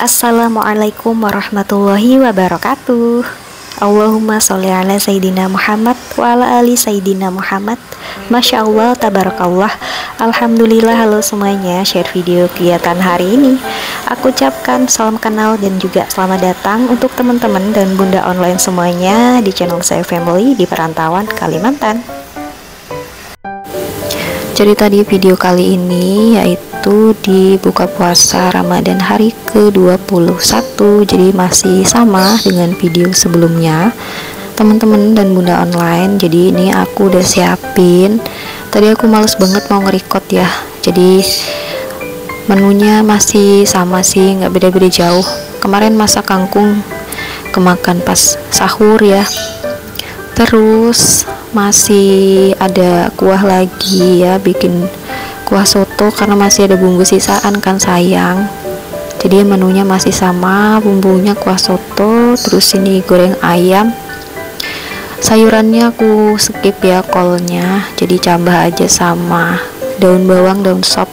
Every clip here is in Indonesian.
Assalamualaikum warahmatullahi wabarakatuh. Allahumma sholli ala Sayyidina Muhammad wa ala ali Sayyidina Muhammad. Masya Allah, tabarakallah. Alhamdulillah, halo semuanya. Share video kegiatan hari ini. Aku ucapkan salam kenal dan juga selamat datang Untuk teman-teman dan bunda online semuanya Di channel saya Family di perantauan Kalimantan Cerita di video kali ini yaitu itu di buka puasa Ramadan hari ke-21. Jadi masih sama dengan video sebelumnya. Teman-teman dan bunda online jadi ini aku udah siapin. Tadi aku males banget mau nge-record ya. Jadi menunya masih sama sih nggak beda-beda jauh. Kemarin masak kangkung kemakan pas sahur ya. Terus masih ada kuah lagi ya bikin kuah soto karena masih ada bumbu sisaan kan sayang. Jadi menunya masih sama bumbunya kuah soto terus ini goreng ayam. Sayurannya aku skip ya kolnya jadi cabai aja sama daun bawang daun sop.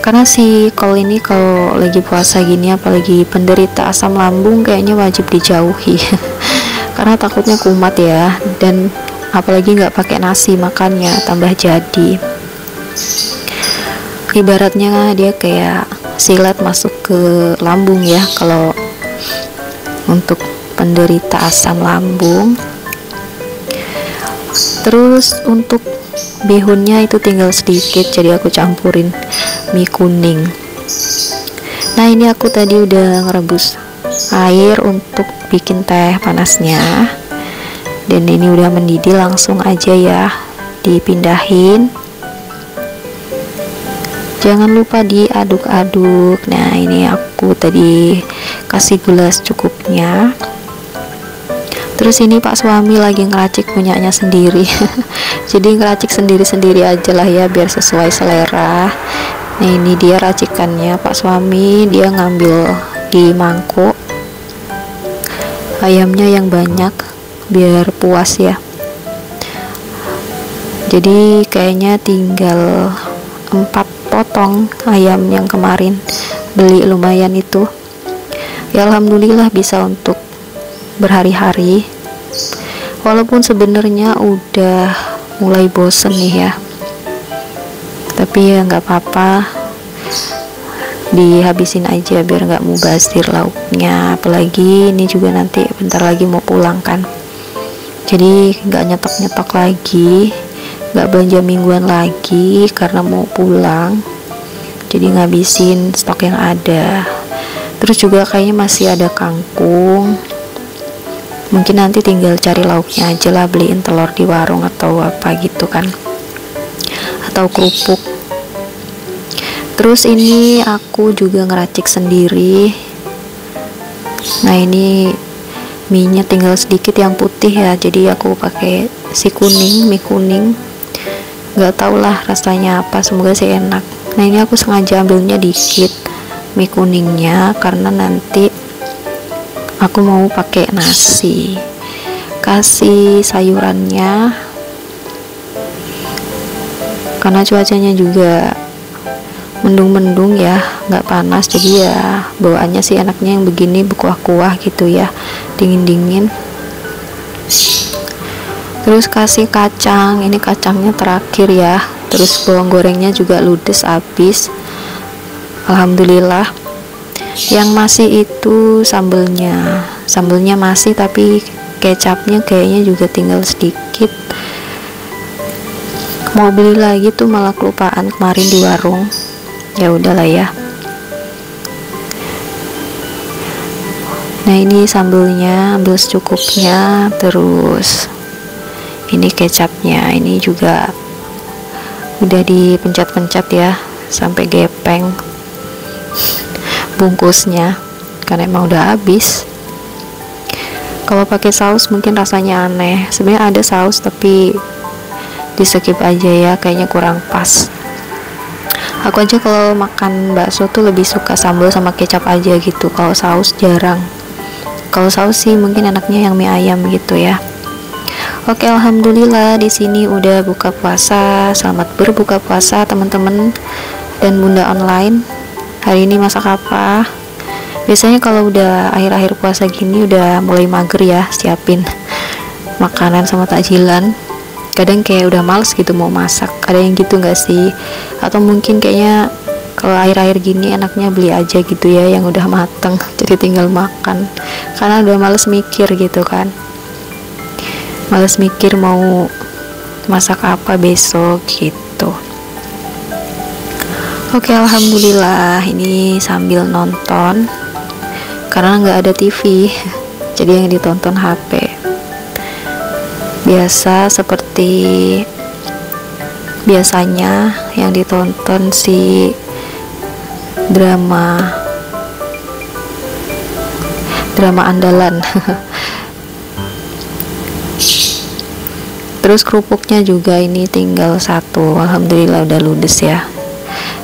Karena si kol ini kalau lagi puasa gini apalagi penderita asam lambung kayaknya wajib dijauhi. Karena takutnya kumat ya dan apalagi nggak pakai nasi makannya tambah jadi. Ibaratnya dia kayak silat masuk ke lambung ya kalau untuk penderita asam lambung. Terus untuk bihunnya itu tinggal sedikit jadi aku campurin mie kuning. Nah ini aku tadi udah ngerebus air untuk bikin teh panasnya dan ini udah mendidih langsung aja ya dipindahin. Jangan lupa diaduk-aduk. Nah ini aku tadi kasih gula secukupnya terus ini pak suami lagi ngeracik punyanya sendiri. Jadi ngeracik sendiri-sendiri aja lah ya biar sesuai selera. Nah ini dia racikannya pak suami. Dia ngambil di mangkuk. Ayamnya yang banyak biar puas ya. Jadi kayaknya tinggal empat potong ayam yang kemarin. Beli lumayan itu. Ya alhamdulillah bisa untuk berhari-hari. Walaupun sebenarnya udah mulai bosen nih ya. Tapi ya nggak apa-apa. Dihabisin aja biar nggak mubazir lauknya. Apalagi ini juga nanti bentar lagi mau pulang kan jadi nggak nyetok-nyetok lagi nggak belanja mingguan lagi karena mau pulang. Jadi ngabisin stok yang ada. Terus juga kayaknya masih ada kangkung. Mungkin nanti tinggal cari lauknya aja lah beliin telur di warung atau apa gitu kan. Atau kerupuk. Terus ini aku juga ngeracik sendiri. Nah ini minyak tinggal sedikit yang putih ya jadi aku pakai si kuning mie kuning. Nggak tau lah rasanya apa semoga sih enak. Nah ini aku sengaja ambilnya dikit mie kuningnya karena nanti aku mau pakai nasi. Kasih sayurannya karena cuacanya juga mendung-mendung ya nggak panas. Jadi ya bawaannya sih enaknya yang begini berkuah-kuah gitu ya dingin-dingin. Terus kasih kacang ini kacangnya terakhir ya. Terus bawang gorengnya juga ludes habis. Alhamdulillah. Yang masih itu sambelnya. Sambelnya masih tapi kecapnya kayaknya juga tinggal sedikit. Mau beli lagi tuh malah kelupaan kemarin di warung ya udahlah ya. Nah ini sambelnya ambil secukupnya terus ini kecapnya. Ini juga udah dipencet-pencet ya sampai gepeng bungkusnya karena emang udah habis. Kalau pakai saus mungkin rasanya aneh. Sebenarnya ada saus tapi di skip aja ya kayaknya kurang pas aku aja kalau makan bakso tuh lebih suka sambal sama kecap aja gitu kalau saus jarang kalau saus sih mungkin enaknya yang mie ayam gitu ya Oke, alhamdulillah di sini udah buka puasa. Selamat berbuka puasa teman-teman dan Bunda online. Hari ini masak apa? biasanya kalau udah akhir-akhir puasa gini udah mulai mager ya siapin makanan sama takjilan kadang kayak udah males gitu mau masak. Ada yang gitu nggak sih? Atau mungkin kayaknya kalau akhir-akhir gini enaknya beli aja gitu ya yang udah mateng jadi tinggal makan. Karena udah males mikir gitu kan. Males mikir mau masak apa besok gitu. Oke alhamdulillah ini sambil nonton. Karena nggak ada TV jadi yang ditonton HP biasa seperti biasanya yang ditonton si drama drama andalan. Terus kerupuknya juga ini tinggal satu alhamdulillah udah ludes ya.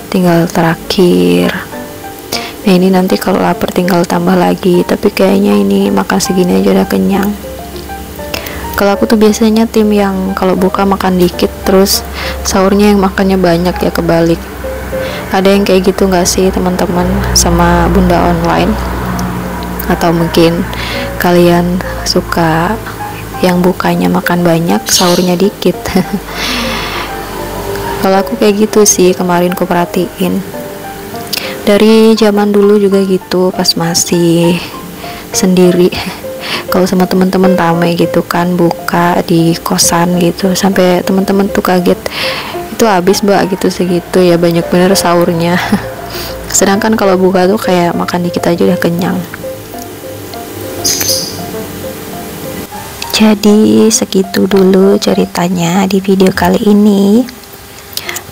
Tinggal terakhir. Nah ini nanti kalau lapar tinggal tambah lagi tapi kayaknya ini makan segini aja udah kenyang kalau aku tuh biasanya tim yang kalau buka makan dikit terus sahurnya yang makannya banyak ya kebalik. Ada yang kayak gitu nggak sih teman-teman sama bunda online? Atau mungkin kalian suka yang bukanya makan banyak sahurnya dikit? Kalau aku kayak gitu sih kemarin aku perhatiin. Dari zaman dulu juga gitu pas masih sendiri kalau sama teman-teman ramai gitu kan buka di kosan gitu. Sampai teman-teman tuh kaget itu habis mbak gitu segitu. Ya banyak bener sahurnya. Sedangkan kalau buka tuh kayak makan dikit aja udah kenyang. Jadi segitu dulu ceritanya di video kali ini.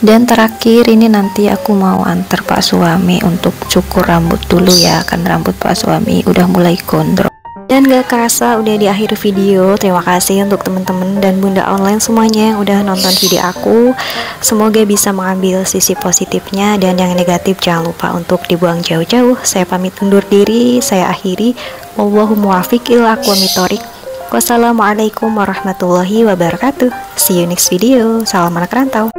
Dan terakhir ini nanti aku mau antar pak suami untuk cukur rambut dulu ya kan rambut pak suami udah mulai gondrong dan gak kerasa udah di akhir video Terima kasih untuk teman-teman dan bunda online semuanya yang udah nonton video aku. Semoga bisa mengambil sisi positifnya Dan yang negatif jangan lupa untuk dibuang jauh-jauh. Saya pamit undur diri, saya akhiri. Wallahu muwafiq ila Wassalamualaikum warahmatullahi wabarakatuh. See you next video. Salam anak rantau